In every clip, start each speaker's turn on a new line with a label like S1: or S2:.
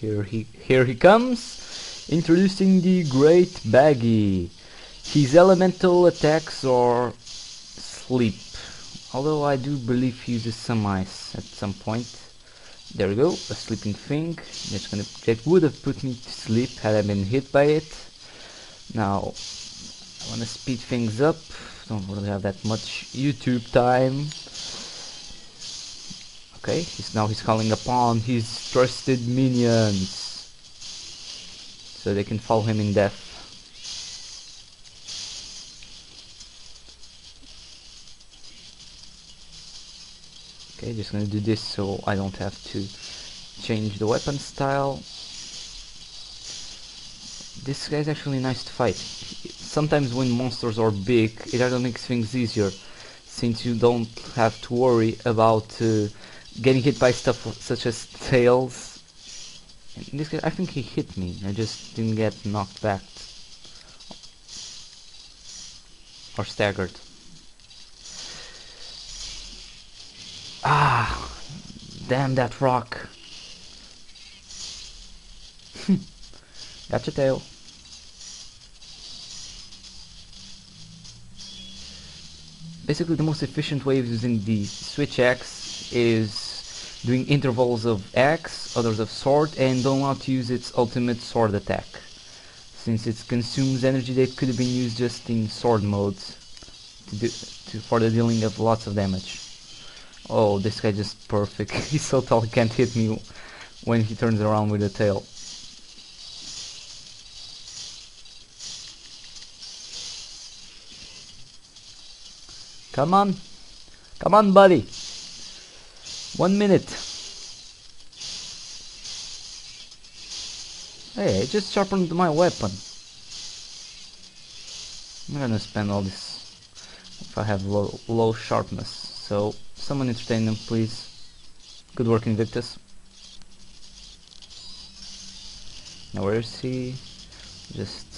S1: Here he here he comes, introducing the Great Baggi. His elemental attacks are sleep, although I do believe he uses some ice at some point. There we go, a sleeping thing. That's gonna that would have put me to sleep had I been hit by it. Now I wanna speed things up. Don't really have that much YouTube time. Okay, he's now he's calling upon his trusted minions. So they can follow him in death. Okay, just gonna do this so I don't have to change the weapon style. This guy's actually nice to fight. Sometimes when monsters are big, it actually makes things easier, since you don't have to worry about uh, getting hit by stuff such as tails. In this case, I think he hit me. I just didn't get knocked back or staggered. Ah, damn that rock. Got your tail. Basically the most efficient way of using the switch axe is doing intervals of axe, others of sword, and don't want to use its ultimate sword attack. Since it consumes energy that could have been used just in sword mode to do, to, for the dealing of lots of damage. Oh, this guy just perfect. He's so tall he can't hit me when he turns around with the tail. Come on. Come on, buddy. One minute. Hey, I just sharpened my weapon. I'm gonna spend all this if I have low, low sharpness. So, someone entertain them, please. Good work, Invictus. Now, where is he? Just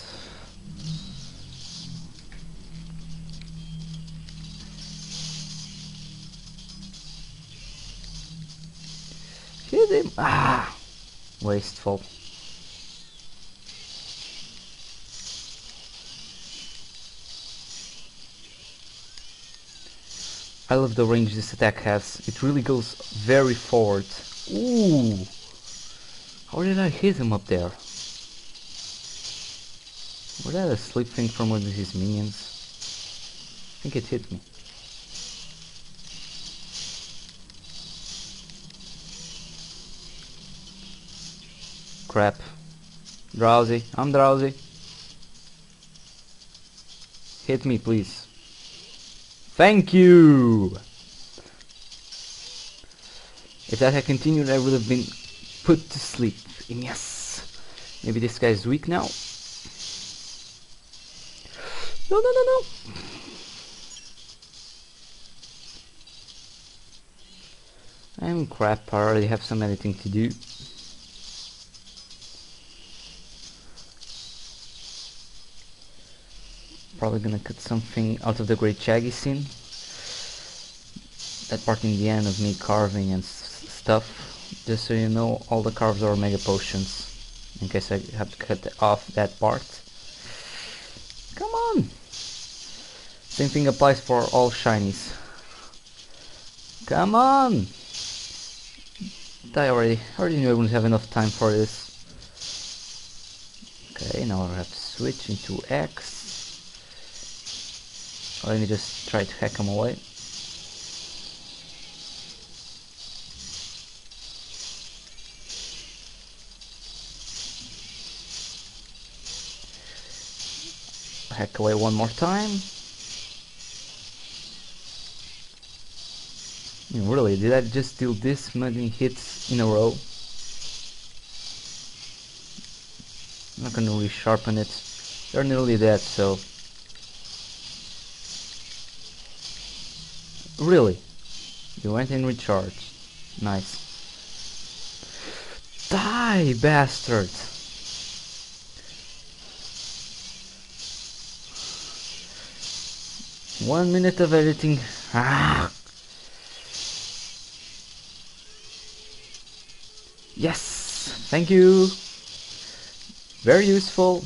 S1: him! Ah! Wasteful. I love the range this attack has. It really goes very forward. Ooh! How did I hit him up there? Was that a slip thing from one of his minions? I think it hit me. Crap. Drowsy. I'm drowsy. Hit me, please. Thank you! If that had continued, I would have been put to sleep. And yes! Maybe this guy is weak now? No, no, no, no! I'm crap, I already have some editing to do. Probably gonna cut something out of the Great Shaggy scene. That part in the end of me carving and stuff. Just so you know, all the carves are Mega Potions. In case I have to cut off that part. Come on! Same thing applies for all shinies. Come on! Die already. I already knew I wouldn't have enough time for this. Okay, now I have to switch into axe. Let me just try to hack him away. Hack away one more time. Really, did I just deal this many hits in a row? I'm not gonna resharpen it. They're nearly dead, so Really? You went in recharge. Nice. Die, bastard! One minute of editing. Ah! Yes! thank you. Very useful.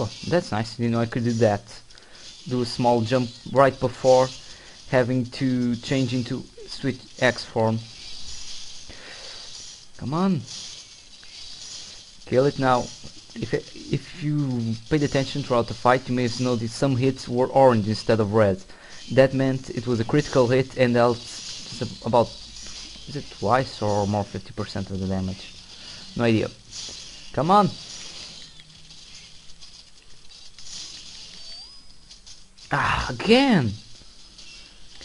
S1: Well, that's nice. You know, I could do that. Do a small jump right before having to change into switch axe form. Come on. Kill it now. If it, if you paid attention throughout the fight, you may have noticed some hits were orange instead of red. That meant it was a critical hit and dealt about is it twice or more 50% of the damage. No idea. Come on. Ah, again!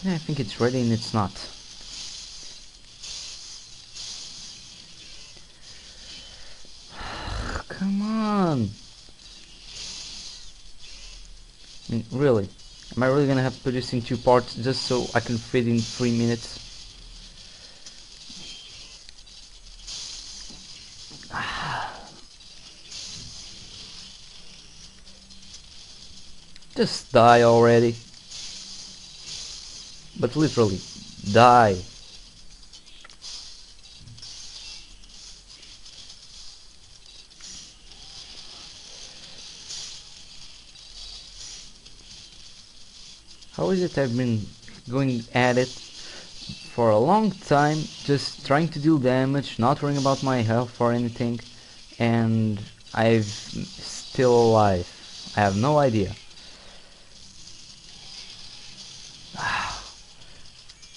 S1: I think it's ready and it's not. Come on! I mean, really? Am I really gonna have to put this in two parts just so I can fit in three minutes? Just die already. But literally, die. How is it I've been going at it for a long time, just trying to deal damage, not worrying about my health or anything, and I'm still alive. I have no idea.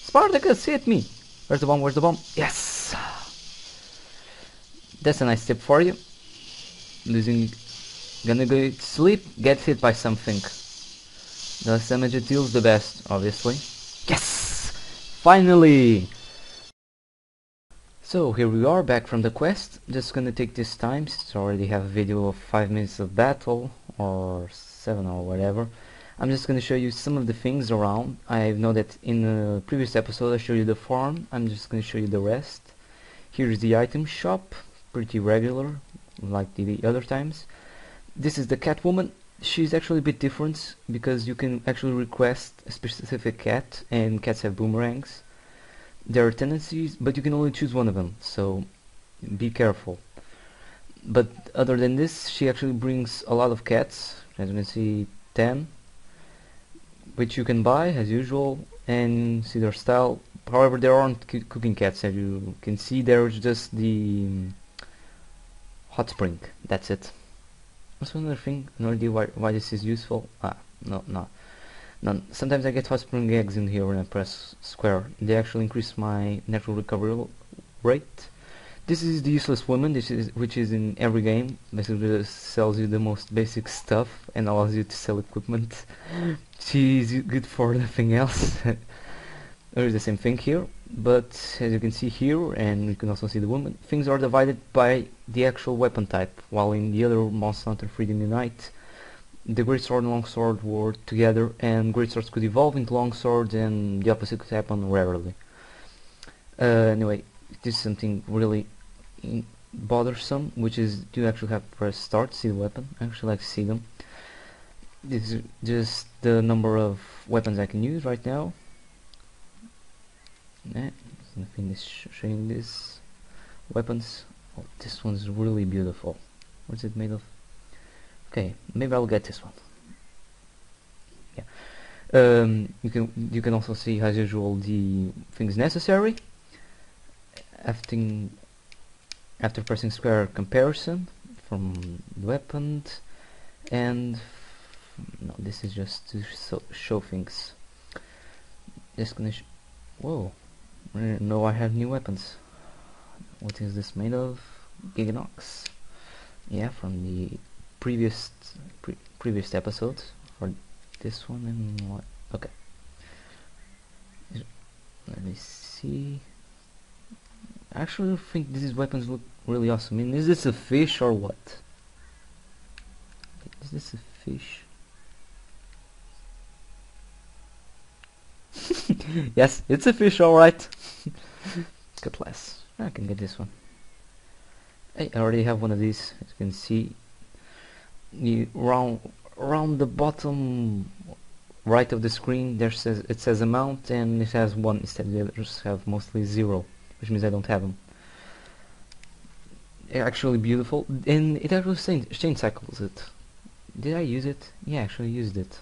S1: Spartacus, hit me! Where's the bomb? Where's the bomb? Yes! That's a nice tip for you. Losing... Gonna go to sleep, get hit by something. The less damage it deals, the best, obviously. Yes! Finally! So, here we are, back from the quest. Just gonna take this time, since I already have a video of 5 minutes of battle, or 7 or whatever. I'm just gonna show you some of the things around. I know that in the previous episode I showed you the farm, I'm just gonna show you the rest. Here's the item shop, pretty regular, like the other times. This is the Catwoman. She's actually a bit different because you can actually request a specific cat and cats have boomerangs. There are tendencies, but you can only choose one of them, so be careful. But other than this, she actually brings a lot of cats, as you can see 10 which you can buy as usual and see their style. However there aren't cooking cats as you can see. There's just the um, hot spring. That's it. Also another thing. No idea why, why this is useful. Ah no no no. Sometimes I get hot spring eggs in here when I press square. They actually increase my natural recovery rate this is the useless woman this is which is in every game. Basically sells you the most basic stuff and allows you to sell equipment. She's good for nothing else. There is the same thing here but as you can see here and you can also see the woman things are divided by the actual weapon type. While in the other Monster Hunter Freedom Unite the greatsword and longsword were together and great swords could evolve into long swords and the opposite could happen rarely. Uh, anyway this is something really bothersome which is you actually have to press start see the weapon I actually like to see them this is just the number of weapons I can use right now. Yeah, I'm finish showing these weapons. Oh, this one's really beautiful. What's it made of? Okay, maybe I'll get this one. Yeah. Um, you can you can also see as usual the things necessary. After after pressing square comparison from weapons and no this is just to so show things. Just gonna sh whoa no I have new weapons. What is this made of? Gigginox. Yeah from the previous pre previous episode for this one and what okay. Let me see I actually think these weapons look really awesome I mean is this a fish or what is this a fish yes, it's a fish, alright. Cutlass. I can get this one. Hey, I already have one of these. As you can see, the round around the bottom right of the screen there says it says amount and it has one instead the others have mostly zero which means I don't have them actually beautiful. And it actually change, change cycles. It did I use it? Yeah I actually used it.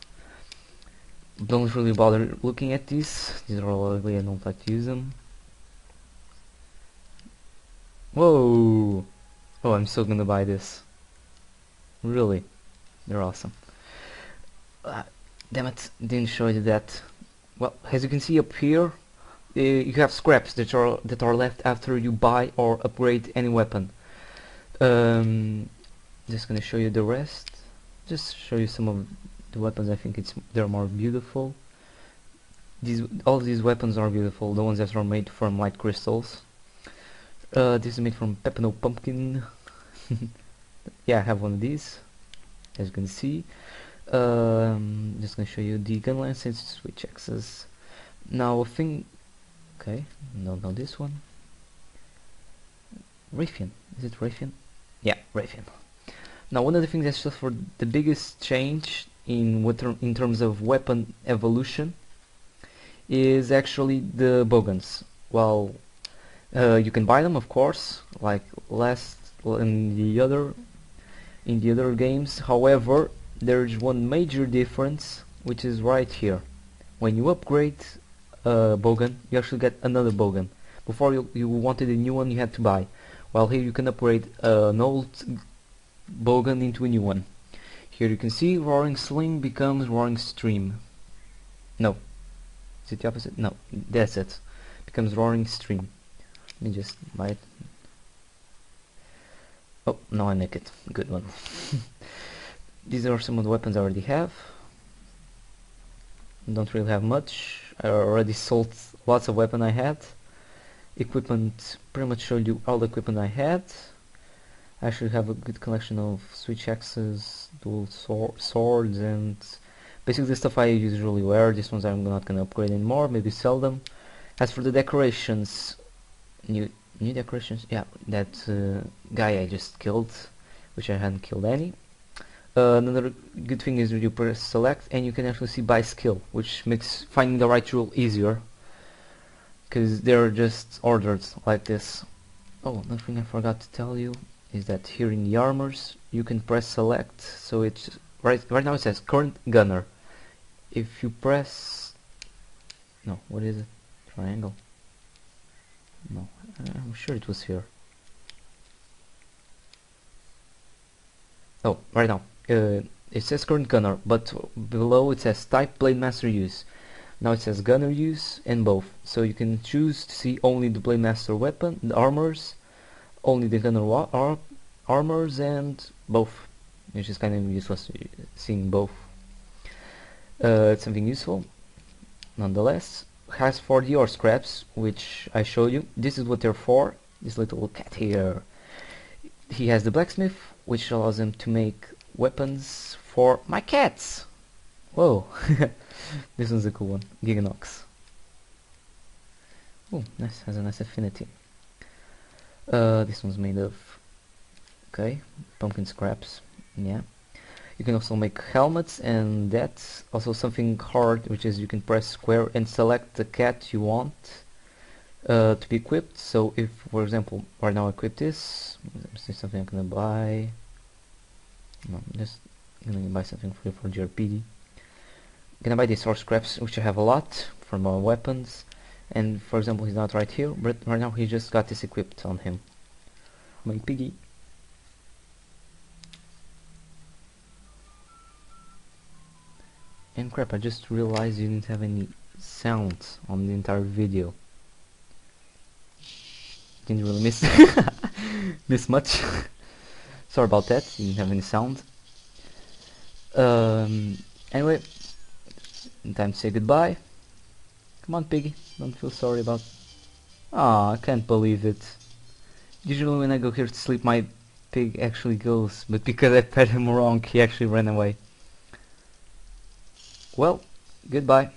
S1: Don't really bother looking at these. These are all ugly. I don't like to use them. Whoa! Oh I'm still gonna buy this. Really? They're awesome. Uh, damn it. Didn't show you that. Well as you can see up here you have scraps that are that are left after you buy or upgrade any weapon. Um, just gonna show you the rest. Just show you some of the weapons. I think it's they're more beautiful. These all these weapons are beautiful. The ones that are made from light crystals. Uh, this is made from Pepino Pumpkin. Yeah I have one of these as you can see. Um, just gonna show you the gun and switch axes now a thing okay no no this one. Raytheon is it Raytheon? Yeah Raytheon. Now one of the things that's just for the biggest change in what in terms of weapon evolution is actually the bowguns well uh, you can buy them of course like last in the other in the other games. However there's one major difference which is right here. When you upgrade a bowgun you actually get another bowgun before you, you wanted a new one you had to buy. While here you can upgrade uh, an old bowgun into a new one. Here you can see roaring sling becomes roaring stream. No. Is it the opposite? No. That's it. Becomes roaring stream. Let me just buy it. Oh now I make it. Good one. These are some of the weapons I already have. Don't really have much I already sold lots of weapon I had equipment pretty much showed you all the equipment I had I should have a good collection of switch axes, dual swords and basically the stuff I usually wear, these ones I'm not gonna upgrade anymore, maybe sell them. As for the decorations, new new decorations, yeah, that uh, guy I just killed, which I hadn't killed any. Uh, another good thing is you press select and you can actually see by skill, which makes finding the right rule easier. Because they're just ordered like this. Oh, another thing I forgot to tell you is that here in the armors you can press select. So it's right right now it says current gunner. If you press no what is it? Triangle. No I'm sure it was here. Oh right now uh, it says current gunner but below it says type blade master use. Now it says gunner use and both. So you can choose to see only the blade master weapon the armors only the gunner ar armors and both. Which is kind of useless seeing both. Uh, it's something useful nonetheless. Has for the ore scraps which I show you. This is what they're for this little cat here. He has the blacksmith which allows him to make weapons for my cats. Whoa. This one's a cool one. Gigginox. Oh nice. Has a nice affinity. Uh, this one's made of okay pumpkin scraps. Yeah. You can also make helmets and that's also something hard which is you can press square and select the cat you want uh, to be equipped. So if for example right now I equip this. This is something I'm gonna buy no just gonna buy something free for GRPD gonna buy these horse scraps which I have a lot for my weapons. And for example he's not right here but right now he just got this equipped on him. My piggy and crap I just realized you didn't have any sounds on the entire video. Didn't really miss miss much sorry about that you didn't have any sound um, anyway time to say goodbye Come on, piggy. Don't feel sorry about... Ah, I can't believe it. Usually when I go here to sleep, my pig actually goes, but because I pet him wrong, he actually ran away. Well, goodbye.